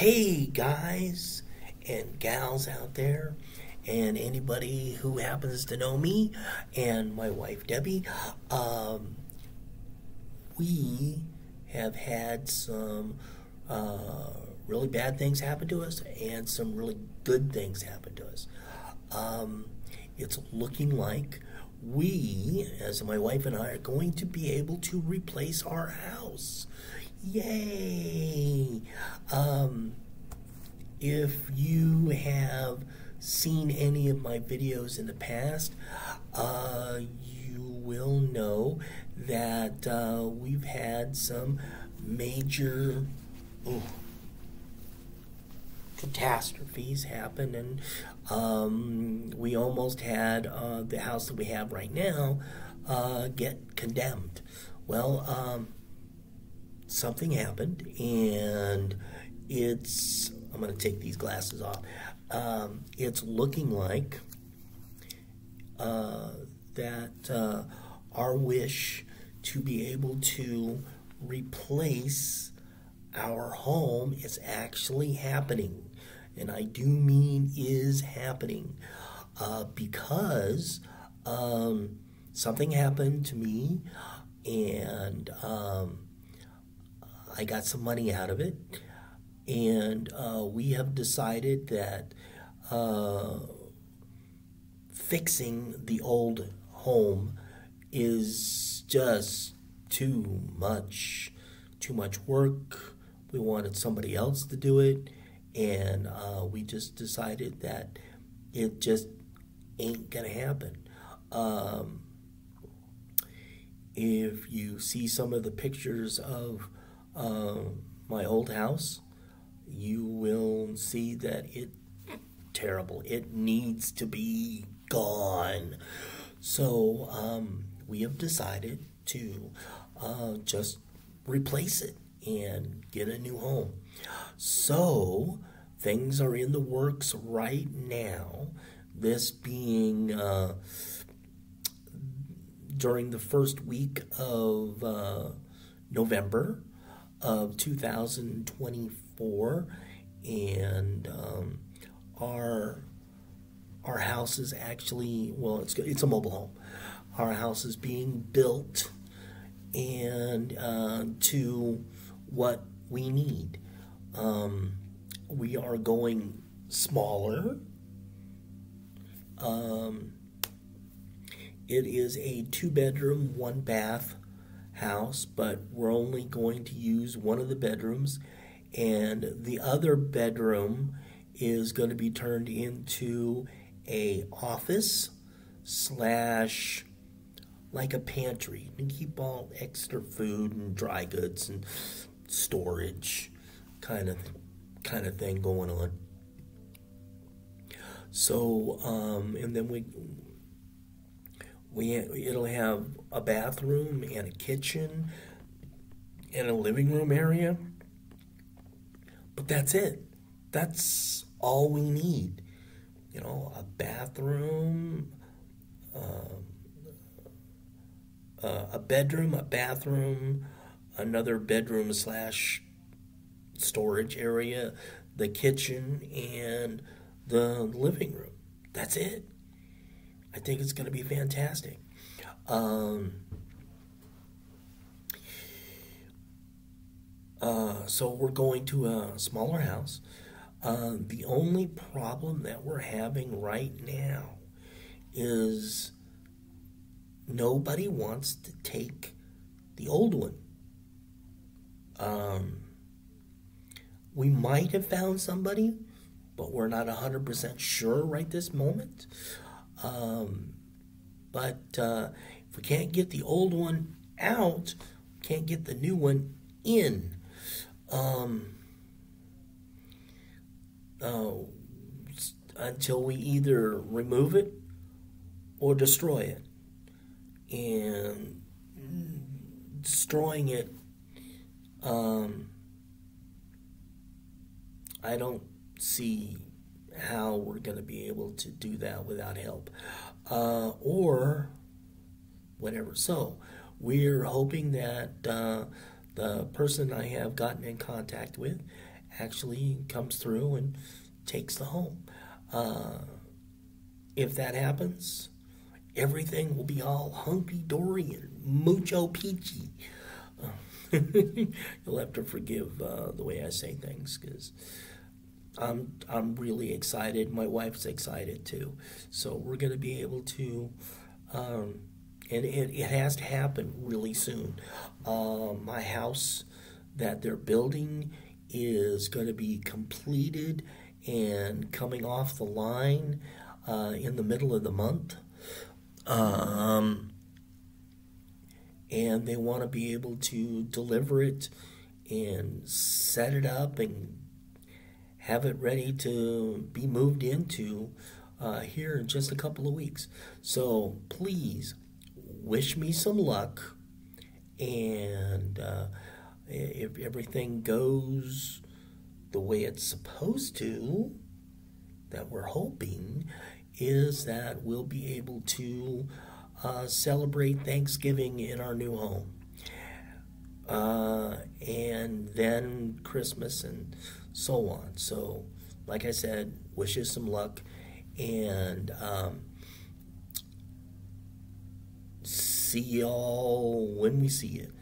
Hey, guys and gals out there, and anybody who happens to know me and my wife Debbie, um, we have had some uh, really bad things happen to us and some really good things happen to us. Um, it's looking like we, as my wife and I, are going to be able to replace our house. Yay! Um, if you have seen any of my videos in the past, uh, you will know that uh, we've had some major oh, catastrophes happen, and um, we almost had uh, the house that we have right now uh, get condemned. Well, um, something happened, and it's. I'm going to take these glasses off. Um, it's looking like uh, that uh, our wish to be able to replace our home is actually happening. And I do mean is happening uh, because um, something happened to me and um, I got some money out of it, and uh, we have decided that uh, fixing the old home is just too much, too much work. We wanted somebody else to do it, and uh, we just decided that it just ain't gonna happen. Um, if you see some of the pictures of uh, my old house, you will see that it terrible. It needs to be gone. So um, we have decided to uh, just replace it and get a new home. So things are in the works right now. This being uh, during the first week of uh, November of 2024, and um, our our house is actually well, it's it's a mobile home. Our house is being built and uh, to what we need. Um, we are going smaller. Um, it is a two bedroom, one bath house, but we're only going to use one of the bedrooms, and the other bedroom is going to be turned into a office slash like a pantry to keep all extra food and dry goods and storage kind of kind of thing going on. So um, and then we we it'll have a bathroom and a kitchen and a living room area. But that's it. That's all we need. You know, a bathroom, um, uh, a bedroom, a bathroom, another bedroom slash storage area, the kitchen, and the living room. That's it. I think it's going to be fantastic. Um, uh, so we're going to a smaller house. Uh, the only problem that we're having right now is nobody wants to take the old one. Um, we might have found somebody, but we're not 100% sure right this moment. Um, but uh, if we can't get the old one out, can't get the new one in. Um, uh, until we either remove it or destroy it. And destroying it, um, I don't see how we're going to be able to do that without help. Uh, or whatever. So, we're hoping that uh, the person I have gotten in contact with actually comes through and takes the home. Uh, if that happens, everything will be all hunky dory and mucho peachy. You'll have to forgive uh, the way I say things because I'm I'm really excited. My wife's excited too. So we're going to be able to, um, and it, it has to happen really soon. Uh, my house that they're building is going to be completed and coming off the line uh, in the middle of the month. Um, and they want to be able to deliver it and set it up and have it ready to be moved into uh, here in just a couple of weeks. So please wish me some luck. And uh, if everything goes the way it's supposed to, that we're hoping, is that we'll be able to uh, celebrate Thanksgiving in our new home. Uh, and then Christmas and so on. So, like I said, wish you some luck and um, see y'all when we see you.